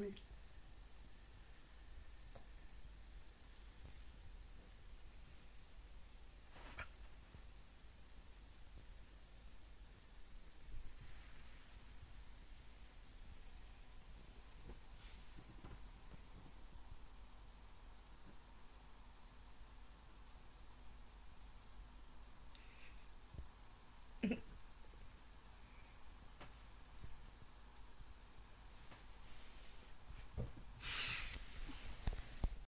family.